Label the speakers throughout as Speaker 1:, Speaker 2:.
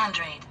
Speaker 1: an android.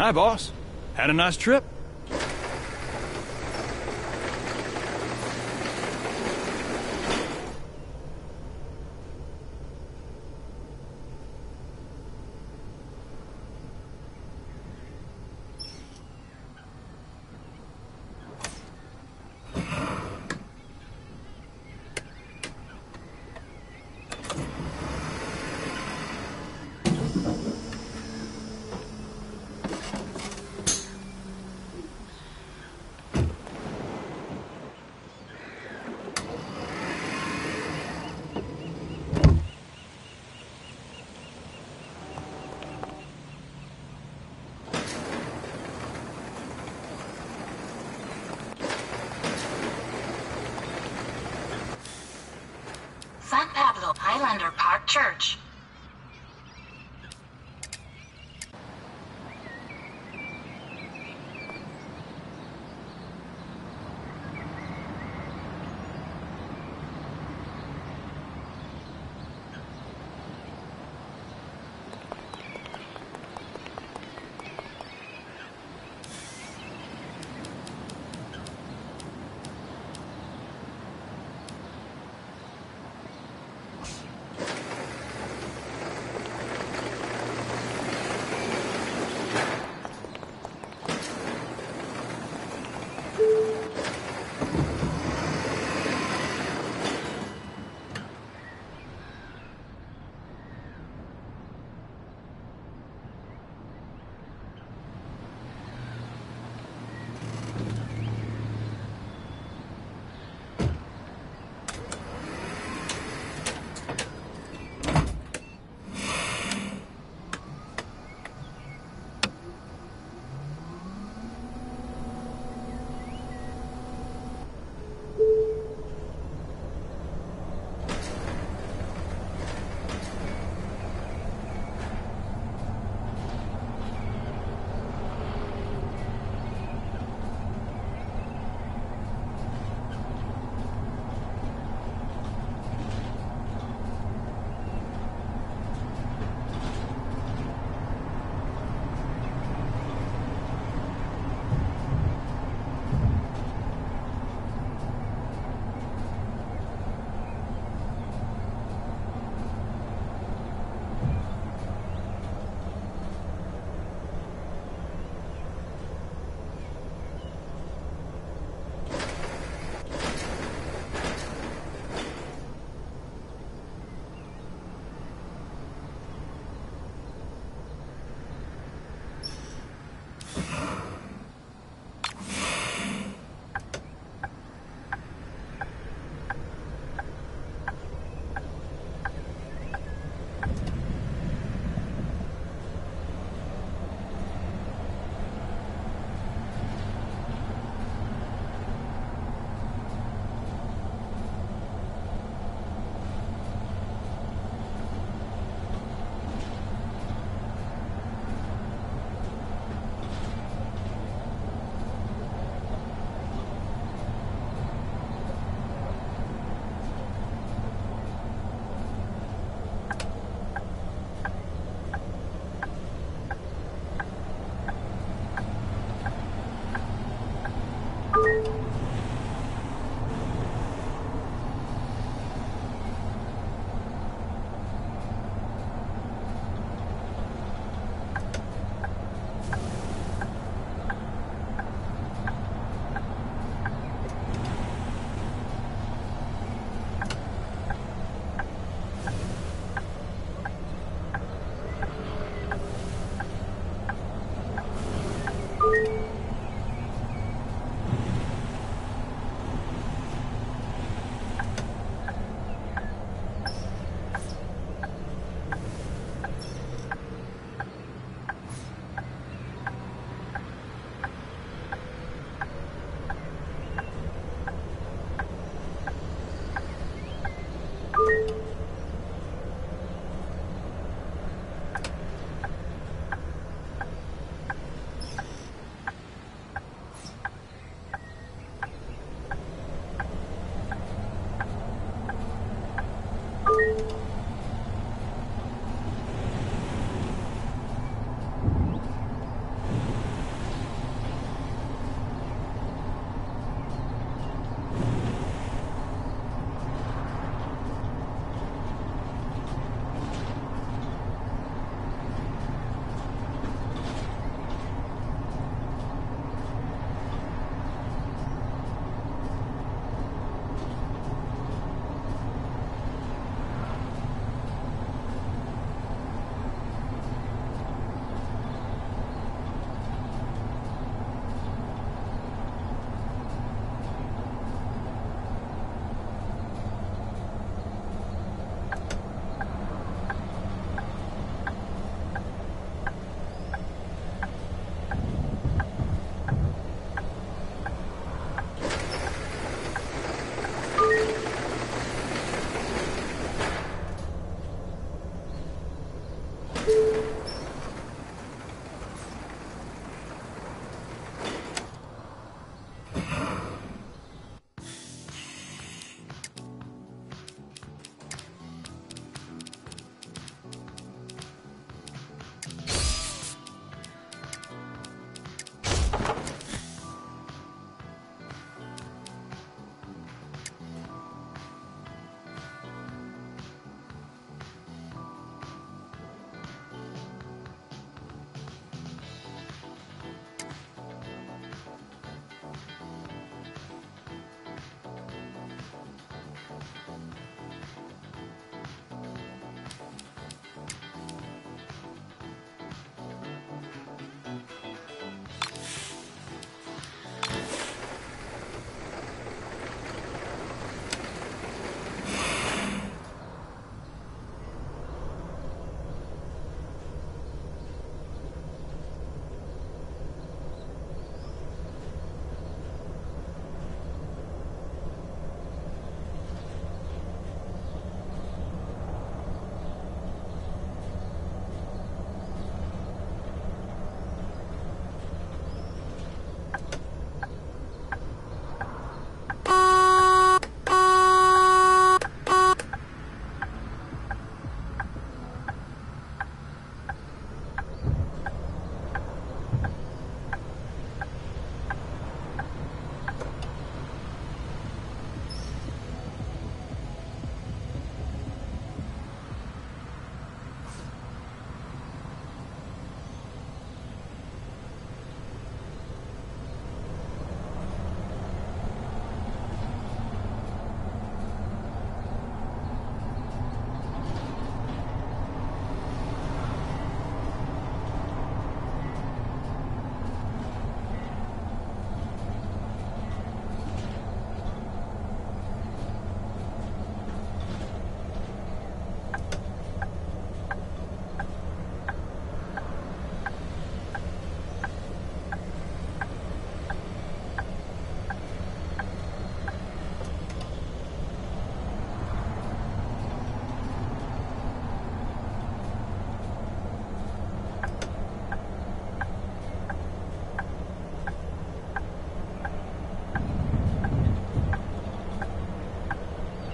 Speaker 1: Hi, boss. Had a nice trip?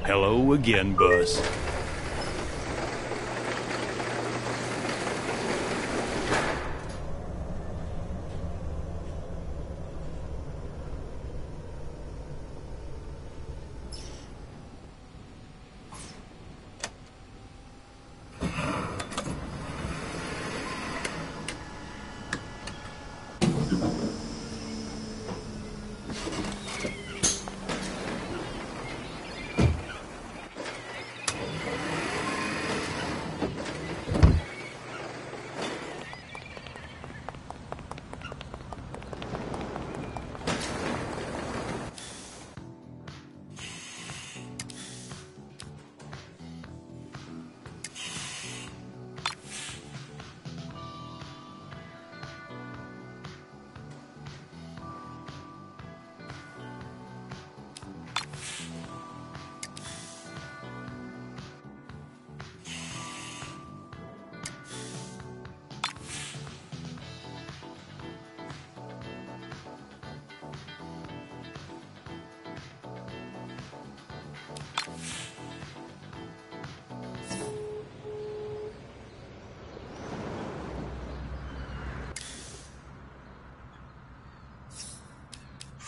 Speaker 2: Hello again, Buzz.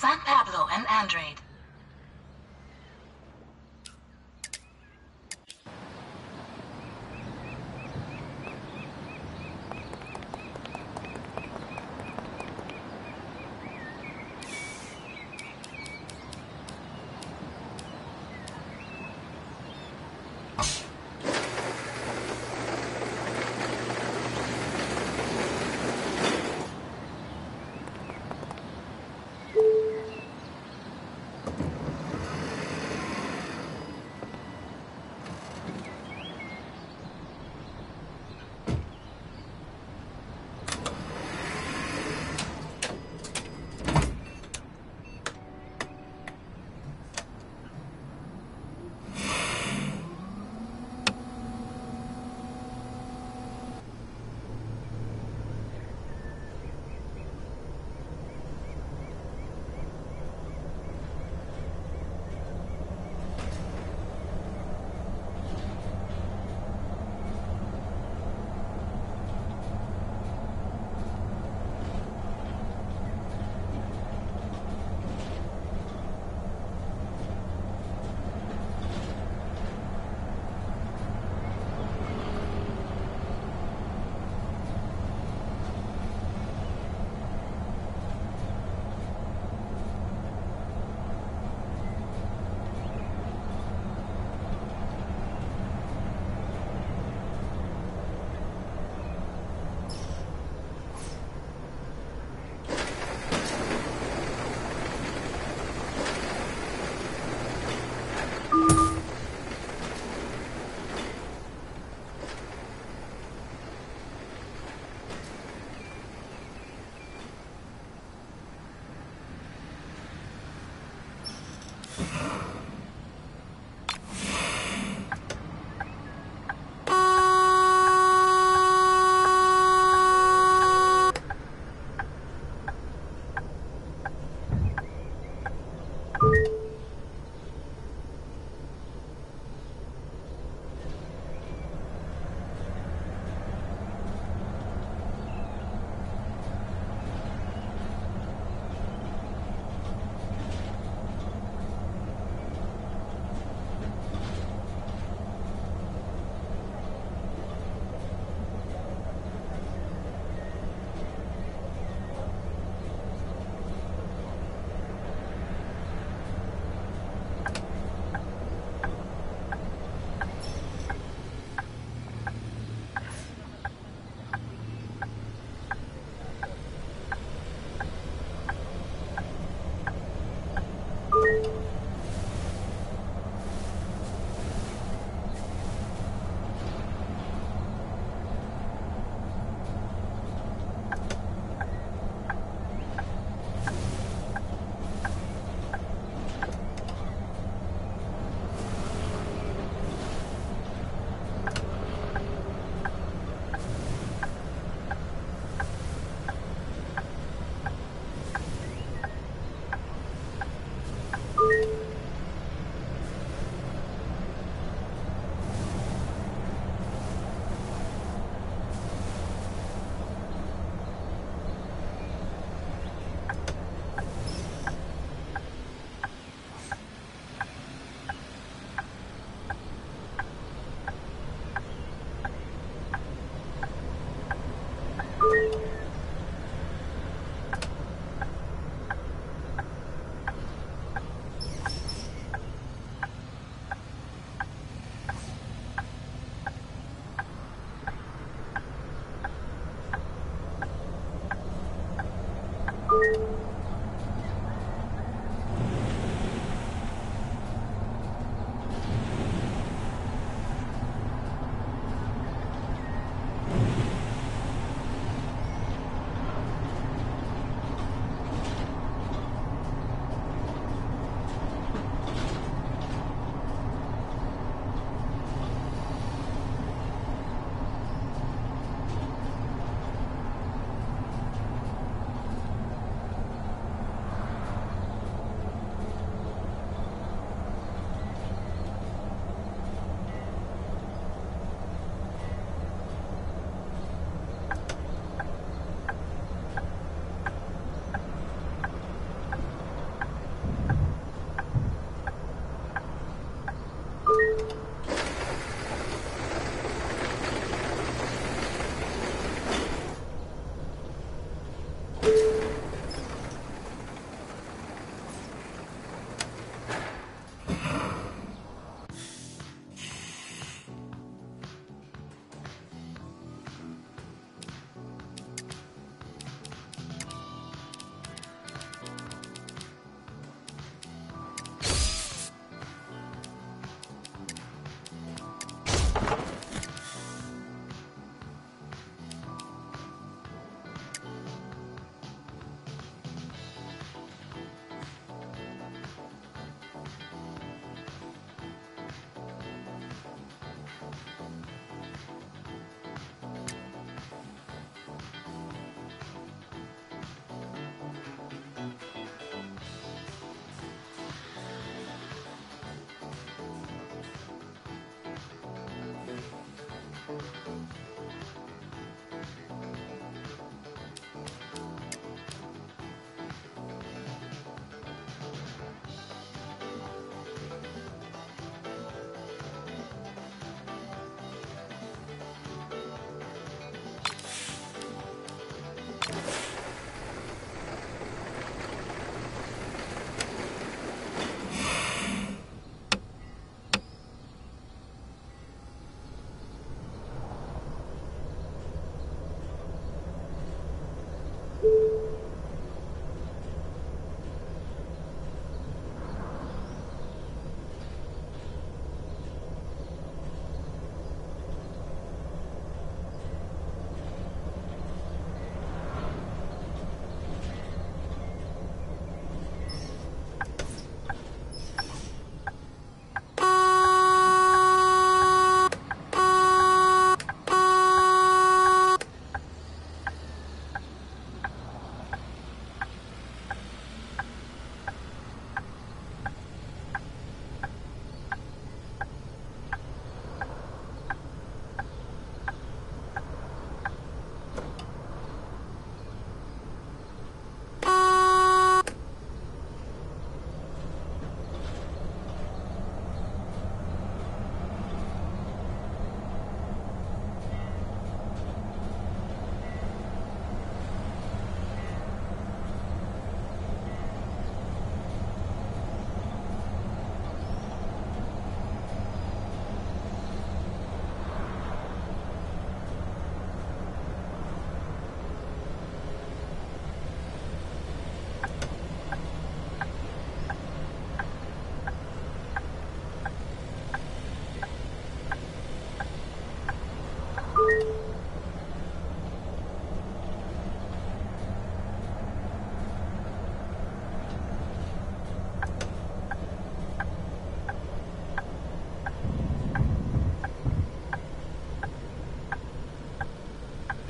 Speaker 1: San Pablo and Andrade.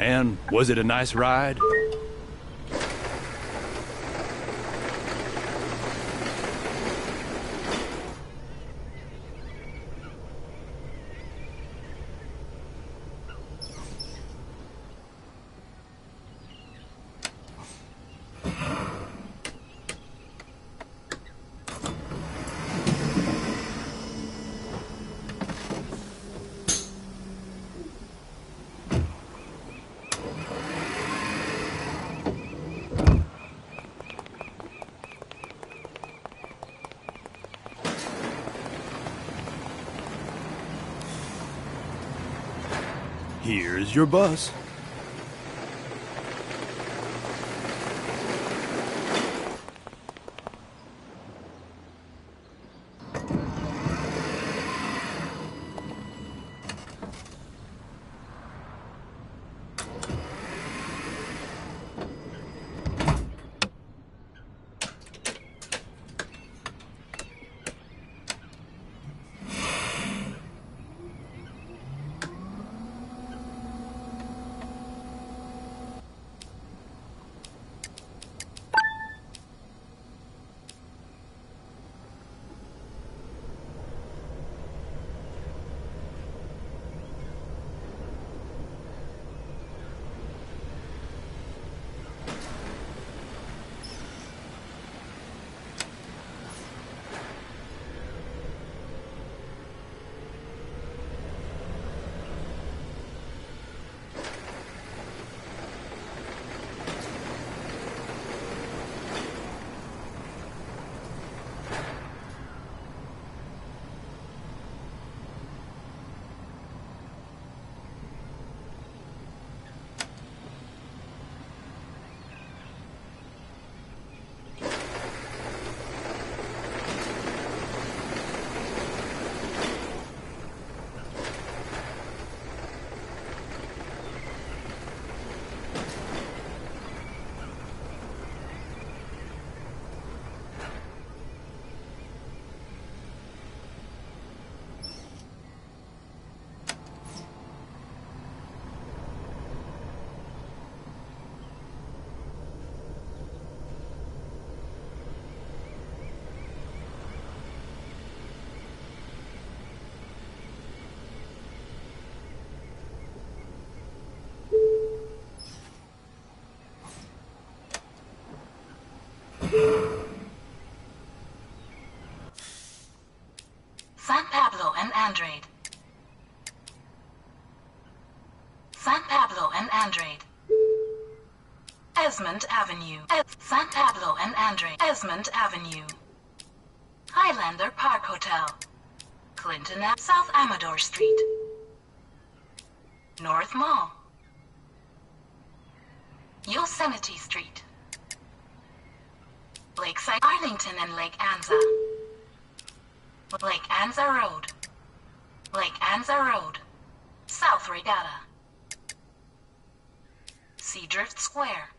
Speaker 3: And was it a nice ride? Here's your bus.
Speaker 1: San Pablo and Andrade. San Pablo and Andrade. Esmond Avenue. Es- San Pablo and Andrade. Esmond Avenue. Highlander Park Hotel. Clinton South Amador Street. North Mall. Yosemite Street. Lakeside and Lake Anza. Lake Anza Road. Lake Anza Road. South Regatta. Sea Drift Square.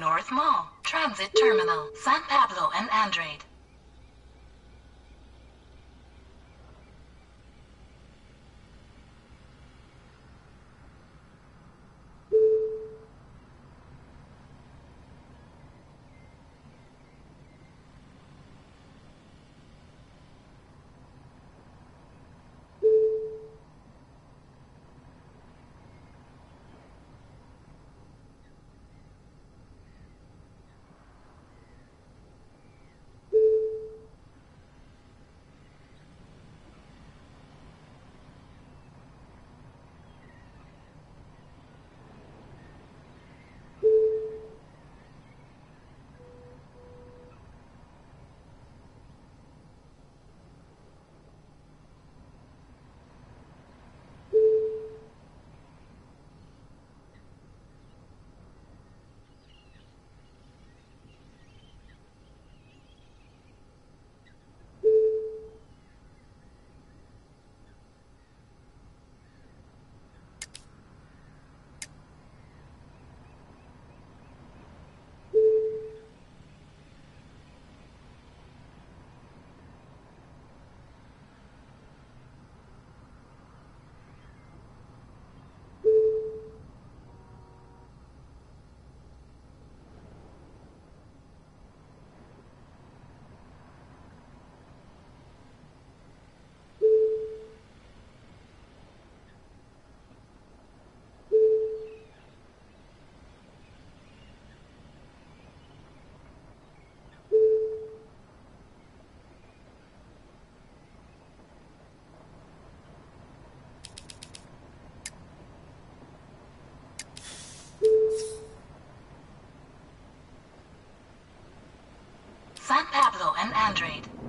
Speaker 1: North Mall, Transit Terminal, San Pablo and Andrade. And Android.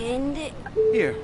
Speaker 3: Here,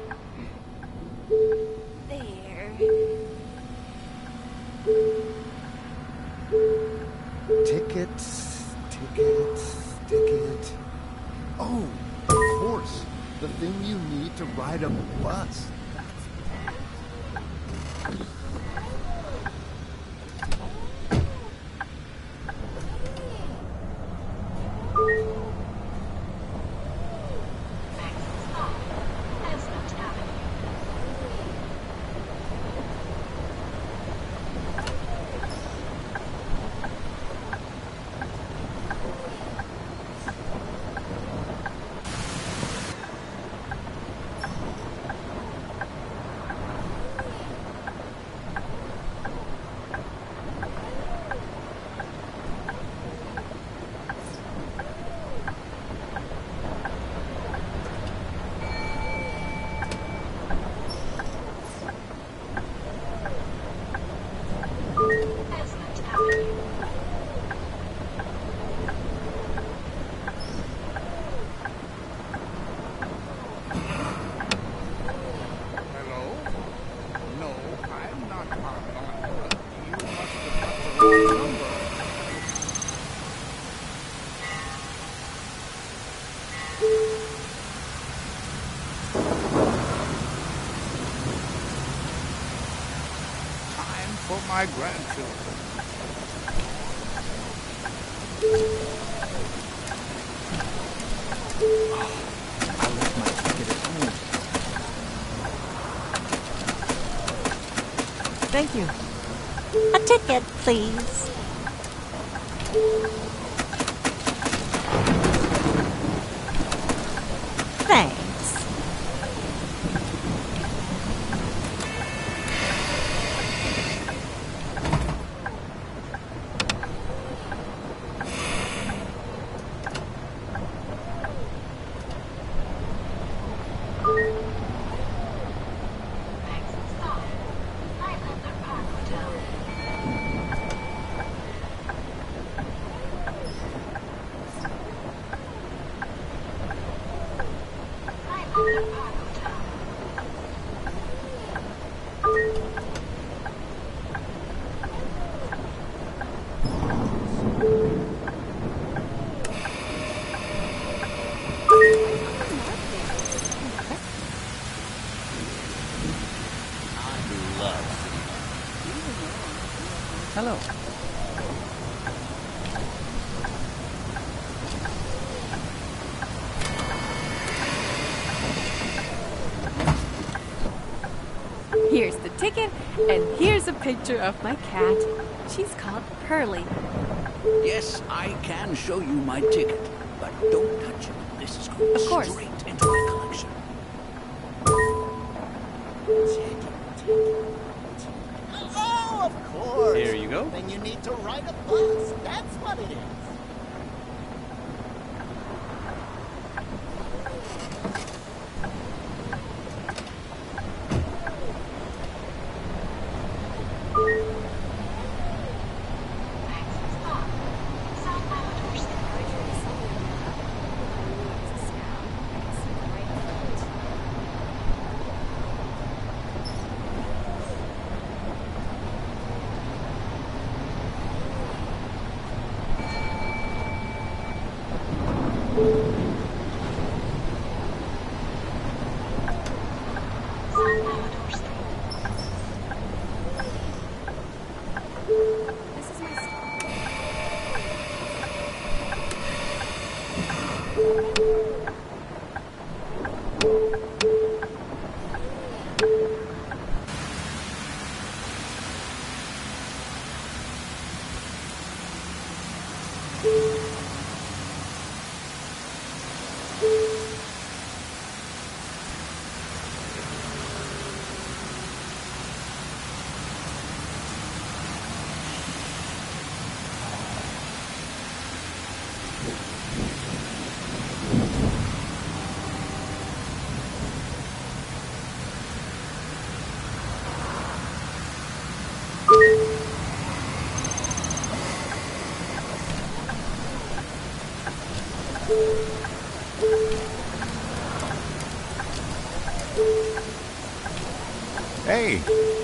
Speaker 4: my grandchildren.
Speaker 5: Thank you.
Speaker 6: A ticket, please.
Speaker 5: picture of my cat. She's called Pearlie.
Speaker 7: Yes, I can show you my ticket.
Speaker 1: Hey.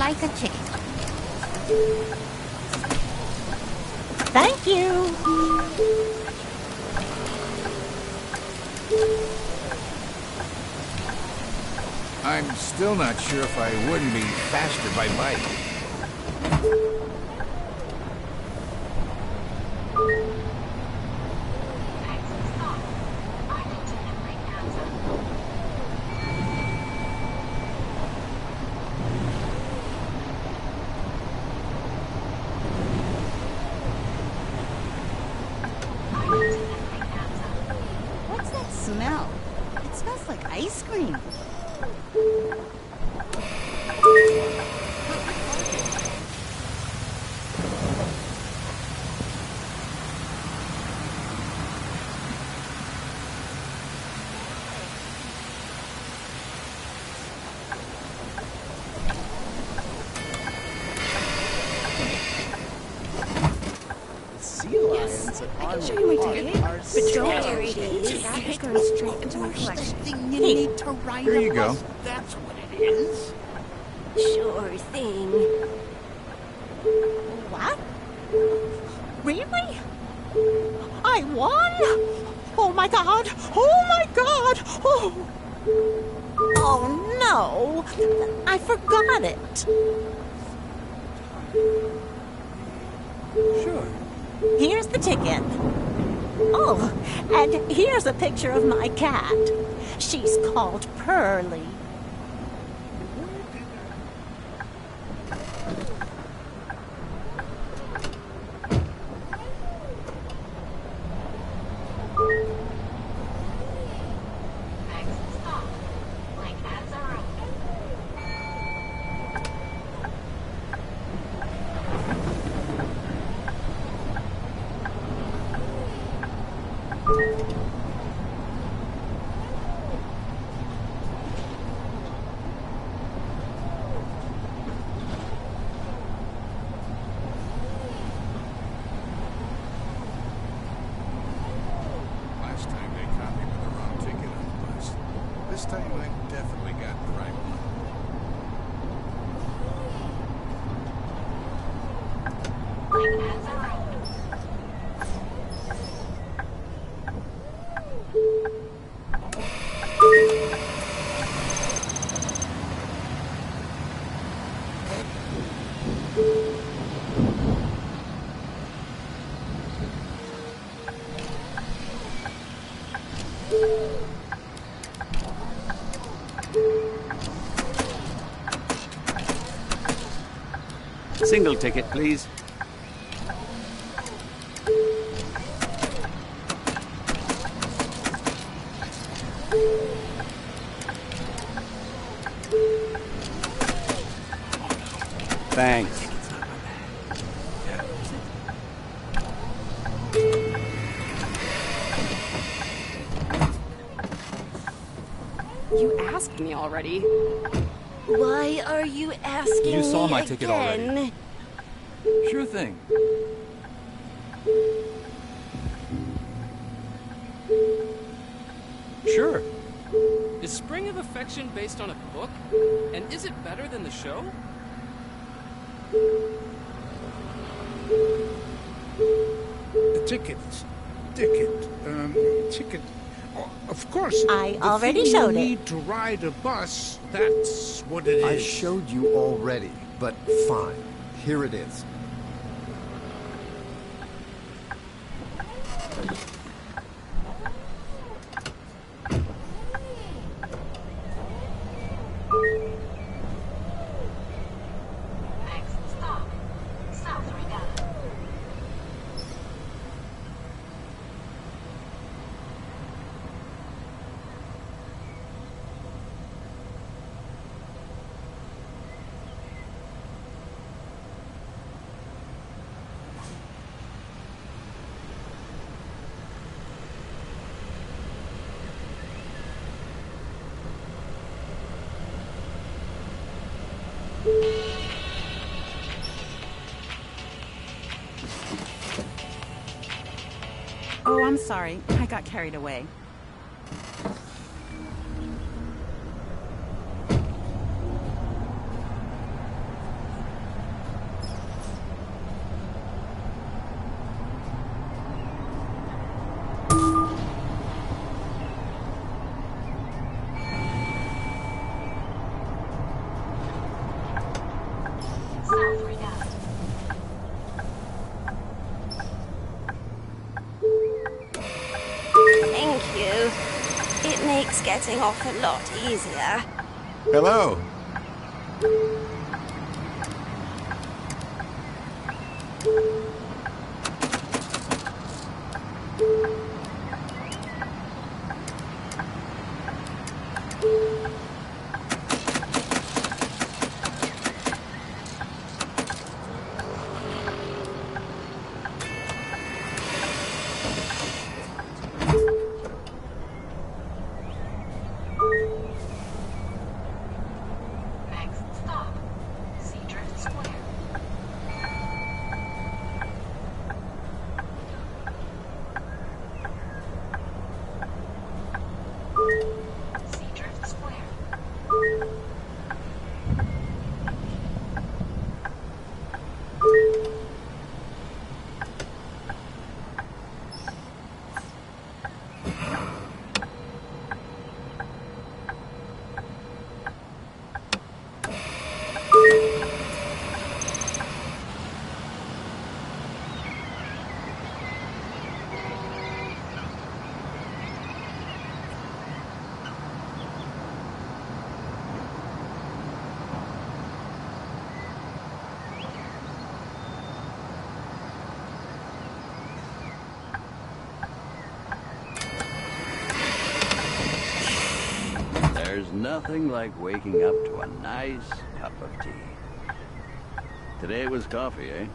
Speaker 1: like a chick.
Speaker 4: Thank you.
Speaker 6: I'm still not sure if I wouldn't be faster by bike.
Speaker 4: picture of my cat. She's called Pearlie.
Speaker 2: Single ticket, please. Thanks.
Speaker 5: You asked me already.
Speaker 8: Why are you asking
Speaker 2: You saw
Speaker 8: me
Speaker 2: my ticket
Speaker 8: again?
Speaker 2: already. Sure thing. Sure.
Speaker 9: Is Spring of Affection based on a book? And is it better than the show?
Speaker 4: The ticket. Ticket. Um, ticket. Oh, of course.
Speaker 10: I already
Speaker 4: thing
Speaker 10: showed
Speaker 4: you
Speaker 10: it.
Speaker 4: need to ride a bus, that's what it is.
Speaker 1: I showed you already, but fine. Here it is.
Speaker 6: Sorry. I got carried away.
Speaker 8: Getting off a lot easier.
Speaker 1: Hello.
Speaker 7: There's nothing like waking up to a nice cup of tea. Today was coffee, eh?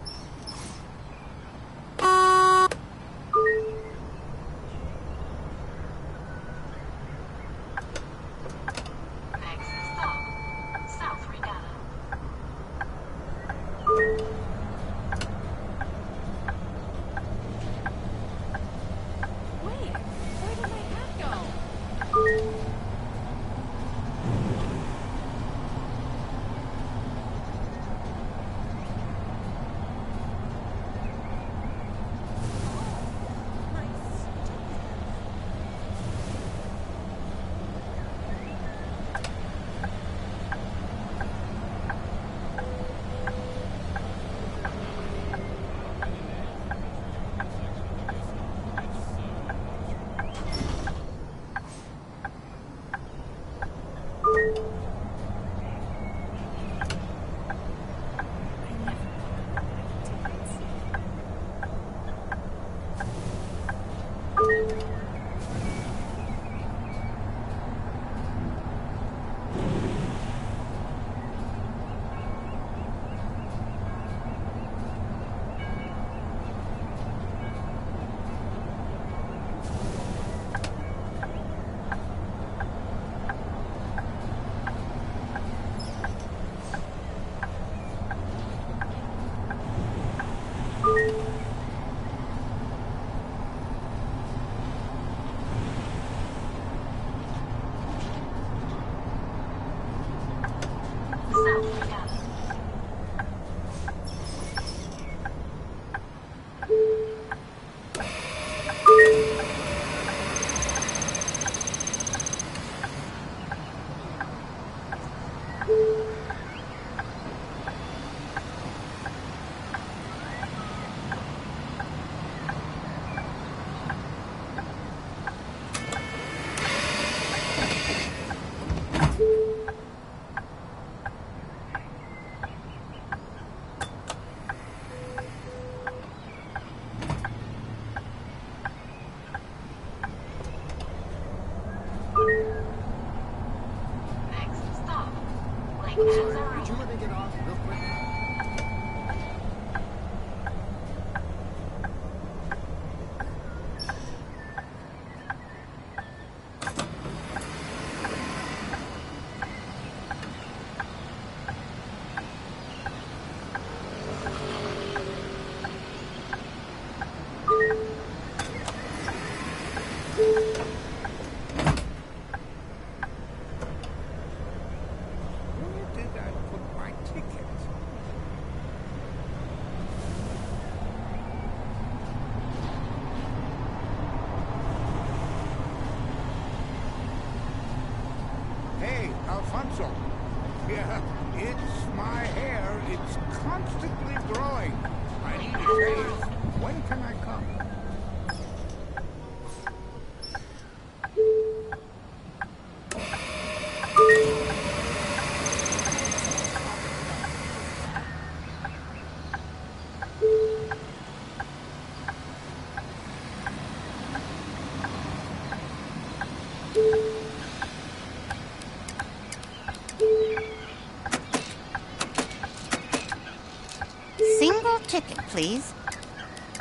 Speaker 6: please.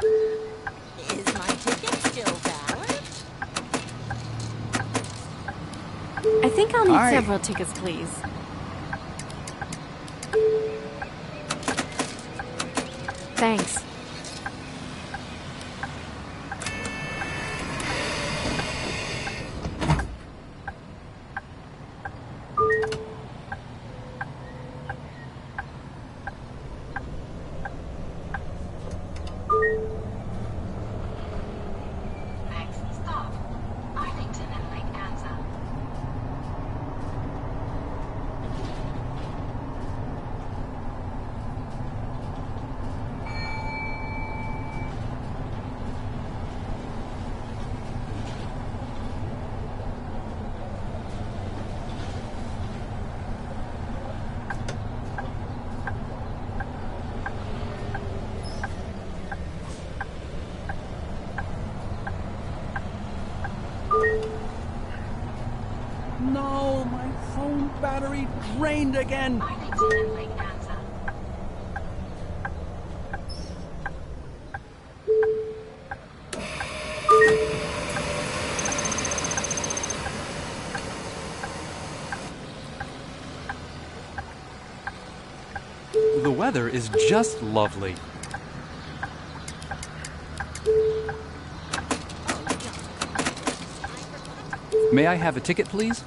Speaker 6: Is my ticket still valid?
Speaker 1: I think I'll need
Speaker 2: Hi.
Speaker 1: several tickets, please. Thanks.
Speaker 5: battery drained again. The weather is just lovely. May I have a ticket, please?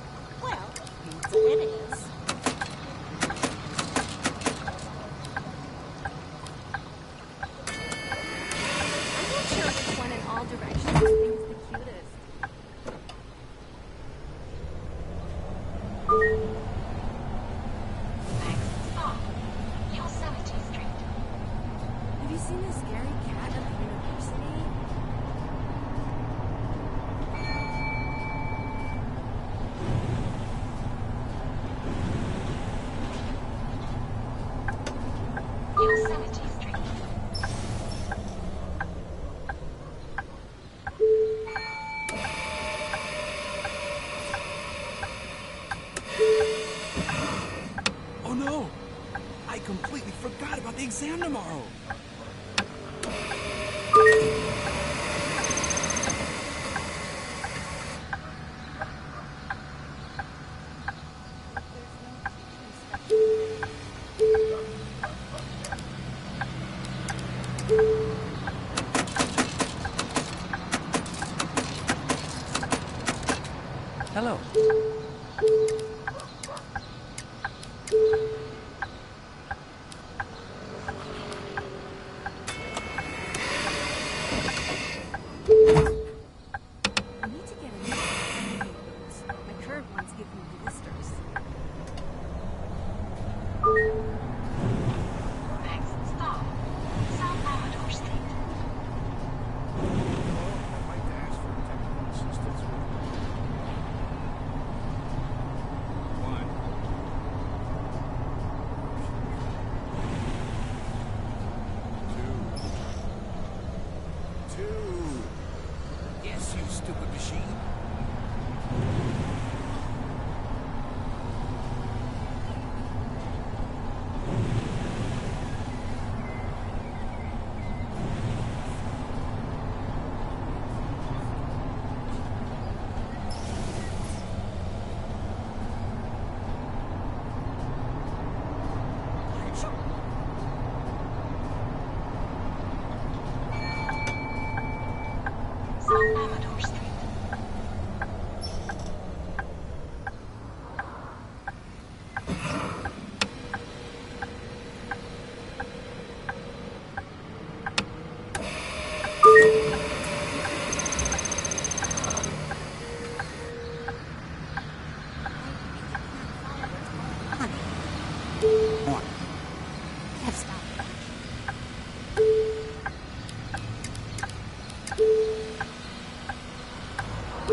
Speaker 1: curved ones give you blisters.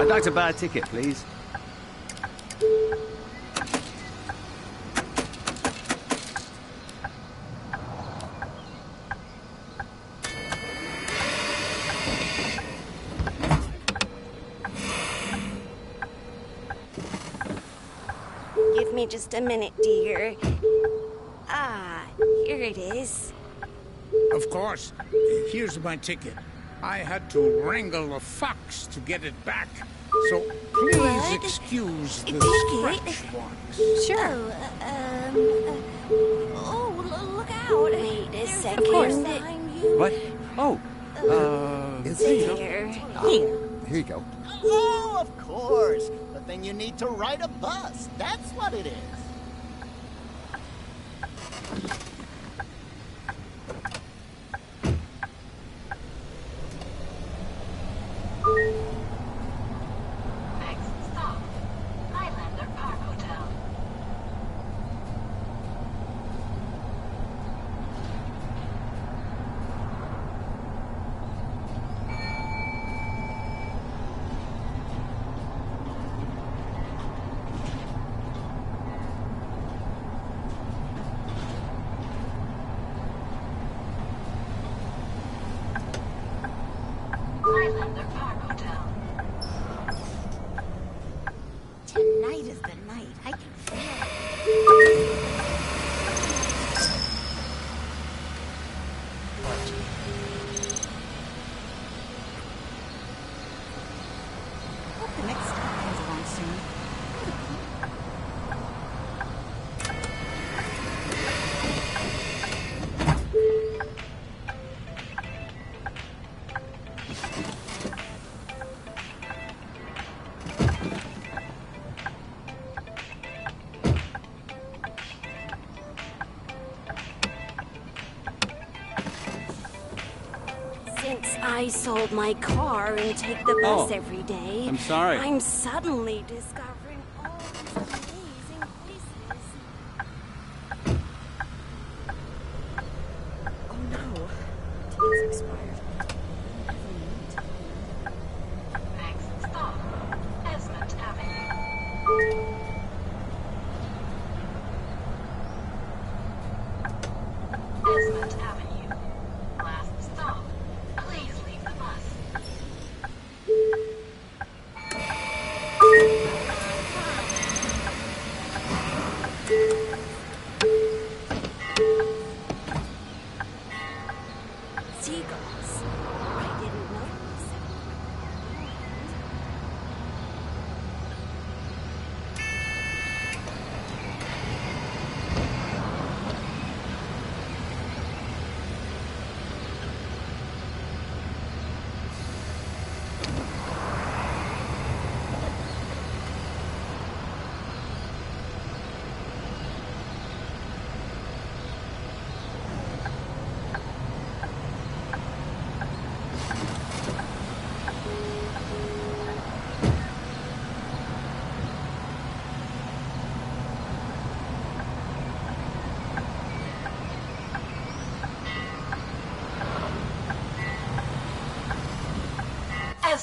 Speaker 2: Like to
Speaker 11: buy a ticket, please?
Speaker 8: Give me just a minute, dear. Ah, here it is.
Speaker 4: Of course. Here's my ticket. I had to wrangle a fox to get it back. So please excuse the
Speaker 8: Ticket?
Speaker 4: scratch marks.
Speaker 8: Sure. Oh, um, uh, oh, l- look out. Wait a second.
Speaker 6: horse behind you.
Speaker 11: What? Oh, uh...
Speaker 8: There.
Speaker 6: Here.
Speaker 12: Here you go.
Speaker 13: Oh, of course. The thing you need to ride a bus. That's what it is.
Speaker 8: I sold my car and take the bus
Speaker 11: Oh,
Speaker 8: every day,
Speaker 11: I'm sorry.
Speaker 8: I'm suddenly discovering all these amazing places. Oh no, ticket's expired.
Speaker 1: Next stop, Esmond Avenue. Esmond Avenue. Last stop. Please leave the bus.
Speaker 8: Seagulls. I didn't notice.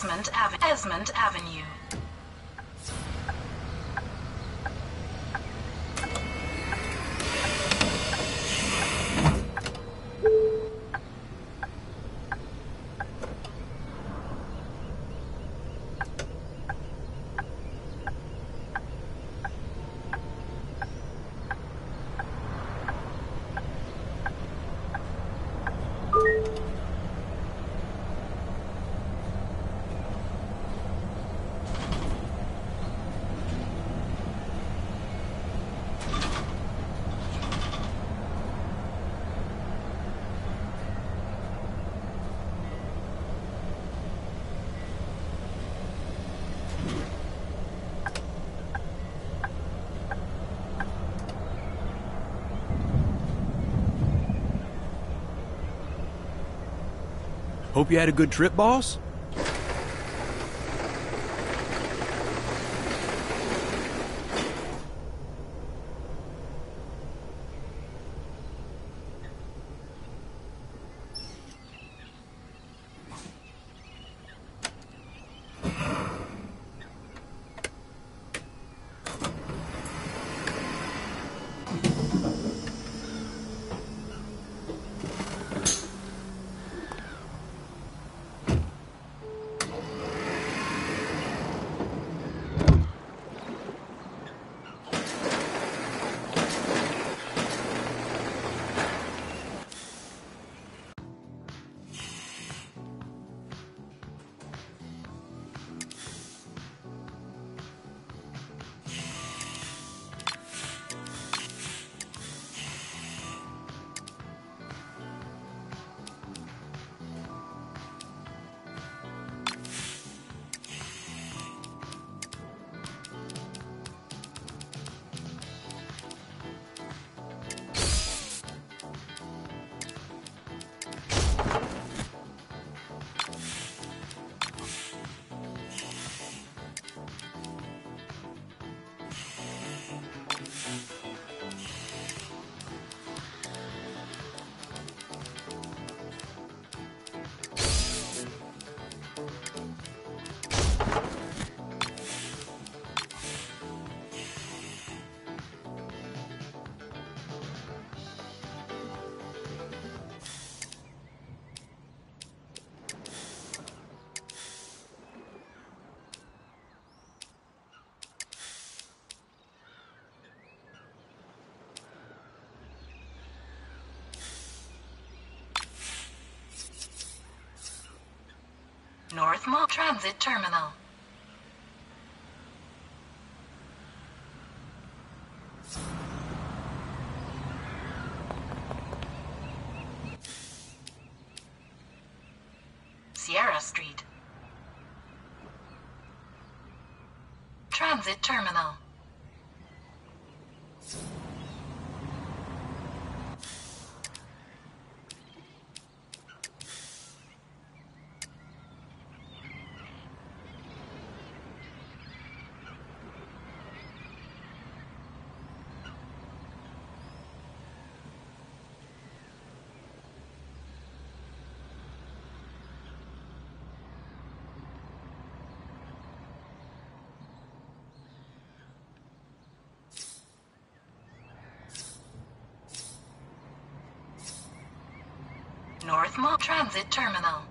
Speaker 1: Esmond, Ave- Esmond Avenue.
Speaker 2: Hope you had a good trip, boss?
Speaker 1: North Mall Transit Terminal. Sierra Street. Transit Terminal. North Mall Transit Terminal.